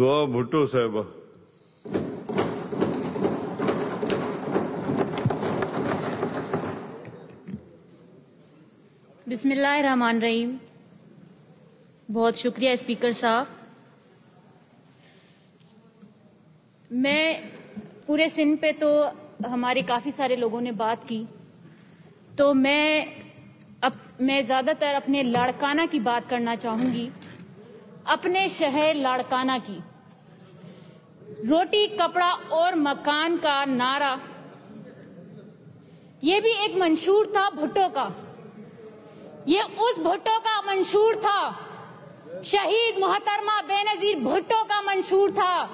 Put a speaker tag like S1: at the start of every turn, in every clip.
S1: भुट्टो साहिबा।
S2: बिस्मिल्लाहिर्रहमान रहीम बहुत शुक्रिया स्पीकर साहब। मैं पूरे सिंध पे तो हमारे काफ़ी सारे लोगों ने बात की। तो मैं अब मैं ज़्यादातर अपने लाड़काना की बात करना चाहूँगी। अपने शहर लाड़काना की। रोटी, कपड़ा और मकान का नारा। ये भी एक मंशूर था भुट्टो का। ये उस भुट्टो का मंशूर था। शहीद मोहतरमा बेनजीर भुट्टो का मंशूर था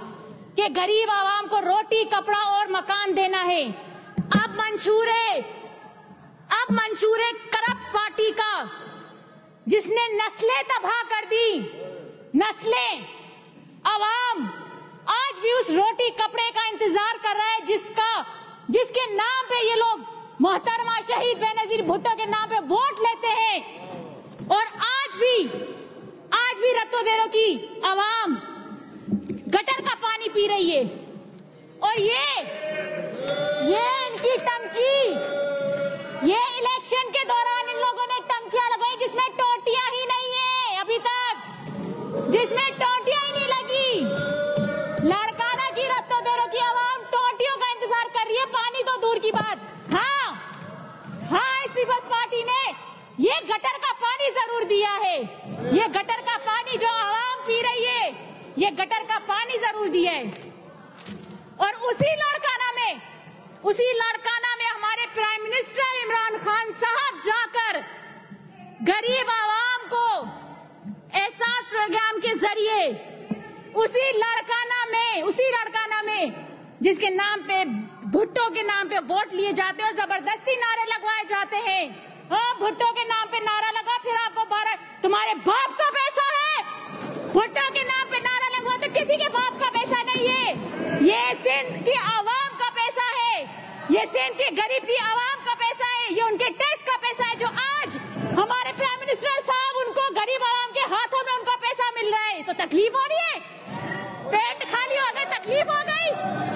S2: कि गरीब आवाम को रोटी, कपड़ा और मकान देना है। अब मंशूर है। अब मंशूर है करप्ट पार्टी का, जिसने नस्लें तबाह कर दी। नस्लें, आवाम आज भी उस रोटी कपड़े का इंतज़ार कर रहा है जिसका, जिसके नाम पे ये लोग मोहतरमा शहीद बेनजीर भुट्टो के नाम पे वोट लेते हैं। और आज भी आज भी रत्तो देरो की आवाम गटर का पानी पी रही है। और ये ये इनकी टंकी, ये इलेक्शन के दौरान इन लोगों ने टंकियाँ लगाई जिसमें टोटियाँ ही नहीं है अभी तक, जिसमें टोटियाँ दिया है। ये गटर का पानी जो आवाम पी रही है, ये गटर का पानी ज़रूर दिया है। और उसी लड़काना में, उसी लड़काना में हमारे प्राइम मिनिस्टर इमरान खान साहब जाकर गरीब आवाम को एहसास प्रोग्राम के ज़रिए उसी लड़काना में, उसी लड़काना में, जिसके नाम पे, भुट्टो के नाम पे वोट लिए जाते हैं और ज़बरदस्ती नारे लगवाए जाते हैं हाँ भुट्टो के नाम पे नारा लगा, फिर आपको बारह तुम्हारे बाप का पैसा है। भुट्टो के नाम पे नारा लगवा तो किसी के बाप का पैसा नहीं है। ये सिंध की आवाम का पैसा है। ये सिंध की गरीब की आवाम का पैसा है। ये उनके टैक्स का पैसा है, जो आज हमारे प्राइम मिनिस्टर साहब उनको गरीब आवाम के हाथों में उनका पैसा मिल रहा है। तो तकलीफ़ हो रही है? पेट खाली हो गई, तकलीफ़ हो गई?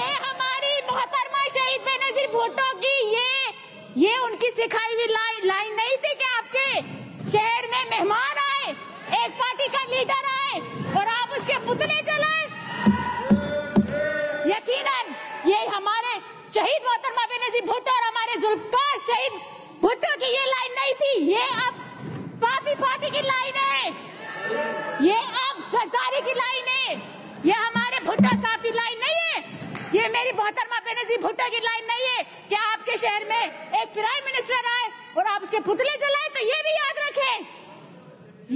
S2: ये हमारी मोहतरमा शहीद बेनजीर भुट्टो की ये ये उनकी सिखाई हुई लाइन लाइन नहीं थी कि आपके? शहर में मेहमान आए, एक पार्टी का लीडर आए, और आप उसके पुतले जलाए। यकीनन, ये हमारे शहीद मोहतरमा बेनजीर भुट्टो और हमारे जुल्फकार शहीद भुट्टो की ये लाइन नहीं थी। ये अब पापी पार्टी की लाइन है ये अब सरदारी की लाइन है ये हमारे भुट्टो ये मेरी मोहतरमा बेनजीर भुट्टो की लाइन नहीं है कि आपके शहर में एक प्राइम मिनिस्टर आए और आप उसके पुतले जलाए तो ये भी याद रखें।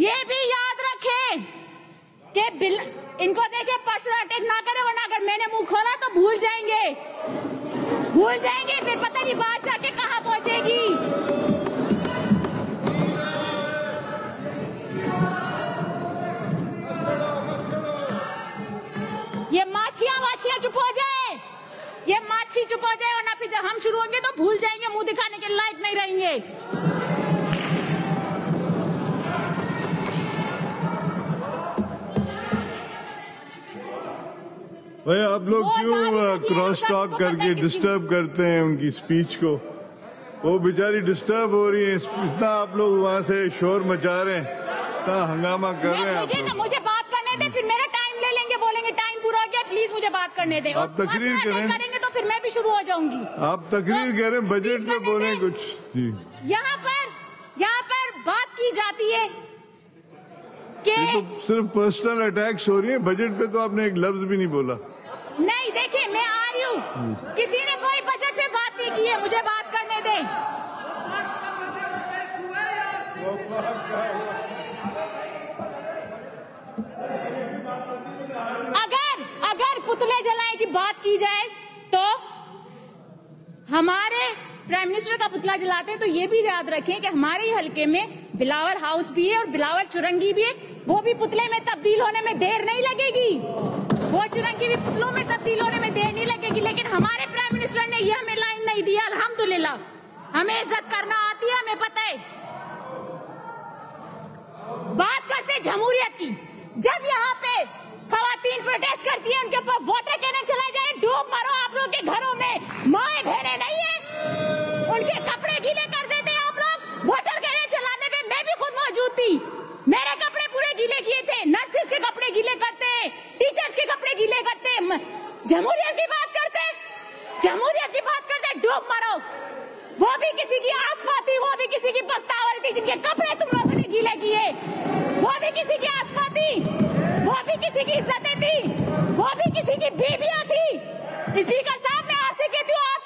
S2: ये भी याद रखें कि बिल इनको देखे पर्सनल अटैक ना करे वरना अगर मैंने मुँह खोला तो भूल जाएँगे। भूल जाएँगे, फिर पता नहीं बात जाके कहाँ पहुंचेगी। ये माछियाँ वाछियाँ चुप हो जाए ये माछी चुप हो जाए वरना फिर जब हम शुरू होंगे तो भूल जाएँगे मुँह दिखाने के लायक नहीं रहेंगे।
S1: भाई आप लोग क्यों क्रॉस टॉक
S2: है
S1: करके डिस्टर्ब करते हैं उनकी स्पीच को। वो बेचारी डिस्टर्ब हो रही है इतना आप लोग वहाँ से शोर मचा रहे हैं इतना हंगामा कर रहे हैं आप
S2: मुझे ना मुझे बात करने दे फिर मेरा प्लीज़ मुझे बात करने दे।
S1: आप तकरीर करें।
S2: करेंगे तो फिर मैं भी शुरू हो जाऊँगी।
S1: आप तकरीर कह रहे हैं बजट में बोले कुछ।
S2: यहाँ पर यहाँ पर बात की जाती है कि
S1: तो सिर्फ़ पर्सनल अटैक्स हो रही है। बजट पे तो आपने एक लफ्ज भी नहीं बोला।
S2: नहीं देखिए मैं आ रही हूँ। किसी ने कोई बजट पे बात नहीं की है मुझे बात करने दे अगर अगर पुतले जलाए की जाए तो हमारे प्राइम मिनिस्टर का पुतला जलाते हैं तो ये भी याद रखें कि हमारे ही हलके में बिलावल हाउस भी है और बिलावल चुरंगी भी है। वो भी पुतले में तब्दील होने में देर नहीं लगेगी। वो चुरंगी भी पुतलों में तब्दील होने में देर नहीं लगेगी, लेकिन हमारे प्राइम मिनिस्टर ने ये हमें लाइन नहीं दिया। अल्हम्दुलिल्लाह, हमें इज़्ज़त करना आती है, हमें पता है। बात करते जमहूरियत की। जब यहाँ पे खातन प्रोटेस्ट करती है, उनके ऊपर वोटर कहने चला जाए डूब मरो आप लोग के घरों में। माए बहने नहीं है। उनके कपड़े गीले कर देते हैं आप लोग। वोटर कहने चलाने में मैं भी खुद मौजूद थी। मेरे कपड़े पूरे गीले किए थे। नर्सेस के कपड़े गीले करते टीचर्स के कपड़े गीले करते जमहूरियत की बात करते जमहूरियत की बात करते डूब मरो। वो भी किसी की आसफा थी वो भी किसी की बख्तावर थी, जिनके कपड़े तुम लोगों ने गीले किए। वो भी किसी की वो भी किसी की इज्जतें थी। वो भी किसी की बीबियाँ थी। स्पीकर साहब मैं आपसे कहती हूँ आप।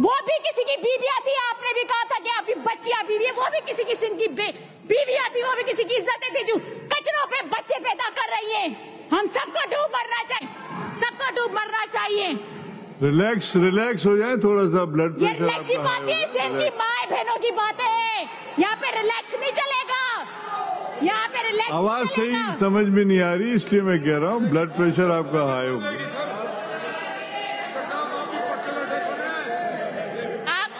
S2: वो भी किसी की बीबियाँ थी। आपने भी कहा था कि आपकी बच्चियाँ बीवी वो भी किसी की बे- बीवियाँ थी। वो भी किसी की इज्जतें थी जो कचरों पे बच्चे पैदा कर रही है। हम सबको डूब मरना चाहिए सबको डूब मरना चाहिए।
S1: रिलैक्स रिलैक्स हो जाए थोड़ा सा ब्लड प्रेशर
S2: की बात है। माए बहनों की बातें हैं। यहाँ पे रिलैक्स नहीं चलेगा यहाँ पे रिलैक्स
S1: आवाज़ सही समझ में नहीं आ रही इसलिए मैं कह रहा हूँ ब्लड प्रेशर आपका हाई हो गया
S2: आप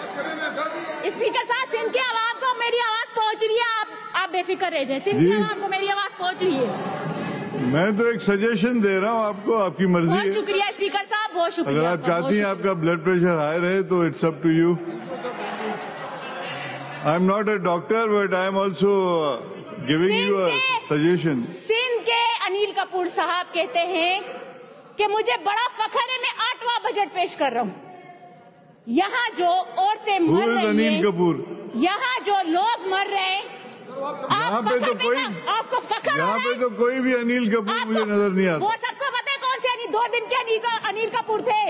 S2: स्पीकर साहब सिंध के आवाम को मेरी आवाज़ पहुँच रही है आप आप बेफिक्र रह जाए। सिंध
S1: जी।
S2: के को मेरी आवाज़ पहुँच रही है।
S1: मैं तो एक सजेशन दे रहा हूँ आपको आपकी मर्ज़ी
S2: बहुत शुक्रिया स्पीकर साहब बहुत शुक्रिया अगर आप
S1: चाहती हैं आपका ब्लड प्रेशर हाई रहे तो it's up to you I am not a doctor but I am also giving you a suggestion
S2: Sindh के अनिल कपूर साहब कहते हैं कि मुझे बड़ा फखर है मैं आठवां बजट पेश कर रहा हूँ यहाँ जो औरतें मर रही
S1: अनिल कपूर
S2: यहाँ जो लोग मर रहे हैं
S1: यहाँ पे तो कोई
S2: आपको फखर
S1: यहाँ पे तो कोई भी अनिल कपूर मुझे नज़र नहीं आता
S2: वो सबको पता है कौन से अनिल दो दिन के अनिल अनिल कपूर थे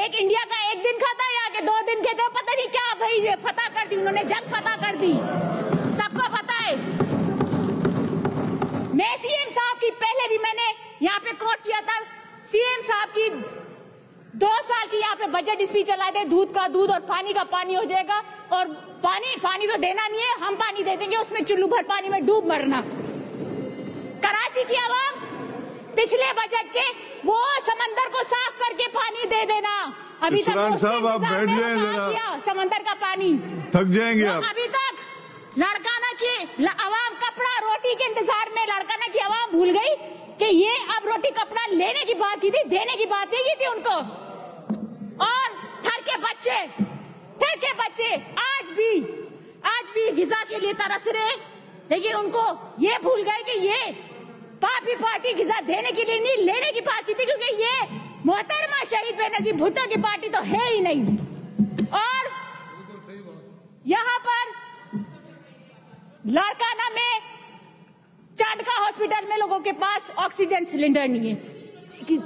S2: एक इंडिया का एक दिन खाता है के दो दिन के थे पता नहीं क्या भाई ये फतह कर दी उन्होंने जंग फतह कर दी मैं सीएम साहब की पहले भी मैंने यहाँ पे कोट किया था। सीएम साहब की दो साल की यहाँ पे बजट स्पीच चला दे दूध का दूध और पानी का पानी हो जाएगा। और पानी पानी तो देना नहीं है हम पानी दे देंगे उसमें चुल्लू भर पानी में डूब मरना। कराची की आवाम पिछले बजट के वो समंदर को साफ़ करके पानी दे देना। अभी तक
S1: साहब, आप बैठ
S2: में
S1: जाएँ
S2: कहा
S1: जरा।
S2: किया समंदर का पानी।
S1: थक जाएँगे आप।
S2: अभी तक लड़काना की ल- आवाम कपड़ा रोटी के इंतज़ार में लड़काना की आवाम भूल गई कि ये अब रोटी कपड़ा लेने की बात की थी, देने की बात नहीं की थी उनको। और थर के बच्चे, थर के बच्चे आज भी आज भी गिजा के लिए तरस रहे लेकिन उनको ये भूल गए कि ये पापी पार्टी गिजा देने के लिए नहीं, लेने की बात की थी, क्योंकि ये मोहतरमा शहीद बेनजीर भुट्टो की पार्टी तो है ही नहीं। और यहाँ पर लाड़काना में चाटका हॉस्पिटल में लोगों के पास ऑक्सीजन सिलेंडर नहीं है।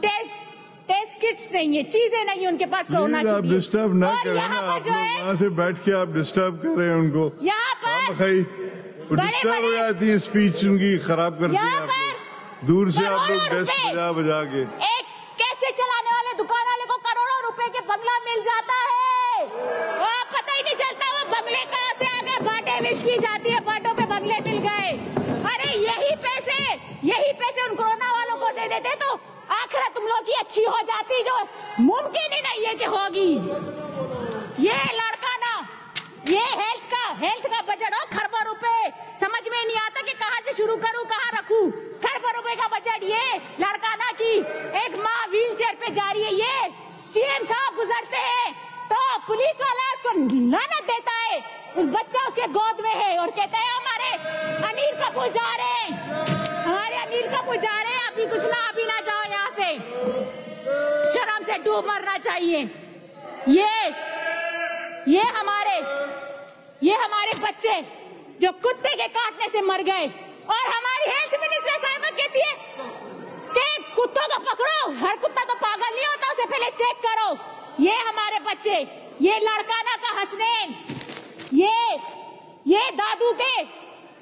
S2: टेस्ट टेस्ट किट्स नहीं है चीज़ें नहीं है उनके पास कोरोना
S1: आप डिस्टर्ब ना करें
S2: यहाँ पर जो है
S1: वहाँ से बैठ के आप डिस्टर्ब कर रहे हैं उनको।
S2: यहाँ पर
S1: डिस्टर्ब हो जाती है स्पीच उनकी खराब करती है
S2: यहाँ पर
S1: दूर से आप लोग डेस्क बजा बजा के।
S2: एक कैसे चलाने वाले दुकान वाले को करोड़ों रुपए के बंगला मिल जाता है? पता ही नहीं चलता वो बंगले कहाँ से आ गए? बाटे विश की जाती है बाटों पे बंगले मिल गए अरे यही पैसे यही पैसे उन कोरोना वालों को दे देते तो आखिर तुम लोग की अच्छी हो जाती जो मुमकिन ही नहीं है कि होगी। ये कुछ ना, अभी ना जाओ यहाँ से। शर्म से डूब मरना चाहिए। ये ये हमारे ये हमारे बच्चे जो कुत्ते के काटने से मर गए। और हमारी हेल्थ मिनिस्टर साहिबा कहती है कि कुत्तों को पकड़ो, हर कुत्ता तो पागल नहीं होता, उसे पहले चेक करो। ये हमारे बच्चे, ये लड़काना का हसनैन। ये ये दादू के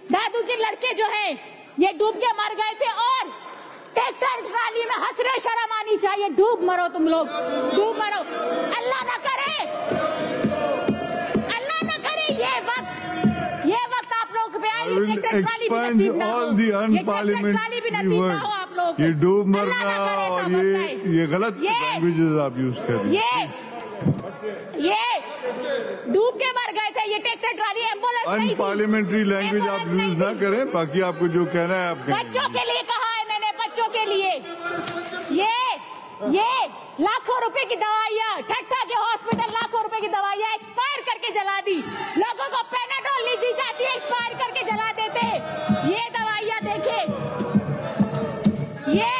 S2: दादू के लड़के जो हैं, ये डूब के मर गए थे। और ट्रैक्टर ट्राली में हंसरे शर्म आनी चाहिए। डूब मरो तुम लोग। डूब मरो। अल्लाह ना करे।
S1: अल्लाह ना करे। ये वक्त ये वक्त आप लोग पे आए।
S2: ट्रैक्टर ट्राली भी नसीब ना हो। ये ट्रैक्टर ट्राली भी नसीब ना हो आप लोग
S1: ये डूब मरना और ये ये गलत लैंग्वेजेस आप यूज़ कर रहे हैं।
S2: ये ये डूब के मर गए थे। ये tractor trolley ambulance
S1: unparliamentary language आप यूज़ ना करें। बाकी आपको जो कहना है आप
S2: बच्चों के लिए कहा लिए। ये ये, लाखों रुपए की दवाइयाँ, ठट्ठा के हॉस्पिटल लाखों रुपए की दवाइयाँ एक्सपायर करके जला दी। लोगों को पेनाडोल नहीं दी जाती एक्सपायर करके जला देते। ये दवाइयाँ देखे। ये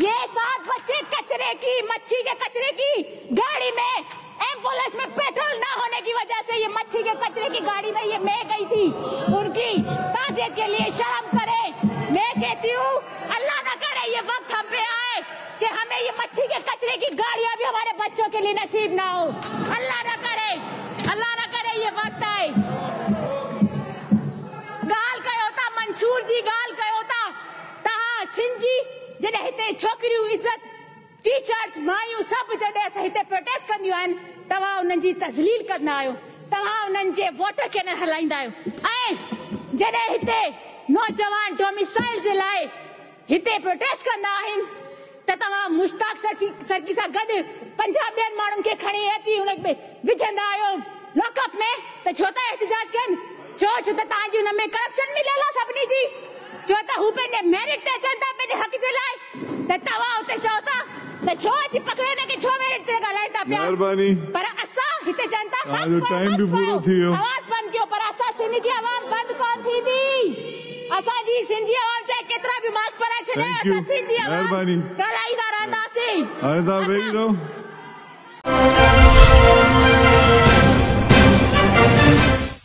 S2: ये सात बच्चे कचरे की, मच्छी के कचरे की गाड़ी में एंबुलेंस में पेट्रोल ना होने की वजह से ये मच्छी के कचरे की गाड़ी में ये मैं गई थी। उनकी ताजियत के लिए शर्म करे। मैं कहती हूँ अल्लाह ना करे ये वक्त हम पे आए कि ये मच्छी के कचरे की गाड़ियाँ भी हमारे बच्चों के लिए नसीब ना हो। अल्लाह ना करे। अल्लाह ना करे ये वक्त आए ॻाल्हि कयो था मंसूर जी ॻाल्हि कयो था तव्हां सिंध जी जॾहिं हिते छोकिरियूं इज़त टीचर्स मायूं सभु जॾहिं असां हिते प्रोटेस्ट कंदियूं आहिनि तव्हां उन्हनि जी तज़लील कंदा आहियो तव्हां उन्हनि जे वोट खे न हलाईंदा आहियो ऐं जॾहिं हिते नौजवान डोमिसाइल जे लाइ हिते प्रोटेस्ट कंदा आहिनि। त तव्हां मुश्ताक सरकी सरकी सां गॾु पंजाह ॿियनि माण्हुनि खे खणी अची हुन में विझंदा आहियो लॉकअप में त छो था एहतिजाज कनि छो छो त तव्हांजी हुन में करप्शन मिलियल आहे सभिनी जी छो त हू पंहिंजे मेरिट ते अचनि था पंहिंजे हक़ जे लाइ त तव्हां हुते चओ था त छो अची पकड़े न खे छो मेरिट ते ॻाल्हाइनि था पिया
S1: महिरबानी
S2: पर असां हिते
S1: पूरो थी
S2: आवाज़ बंदि कयो पर असां सिंध जी आवाज़ बंदि कोन थींदी
S1: महिरबानी